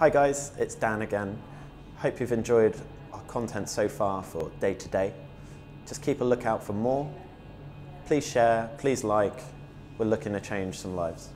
Hi guys, it's Dan again. Hope you've enjoyed our content so far for day to day. Just keep a lookout for more. Please share, please like. We're looking to change some lives.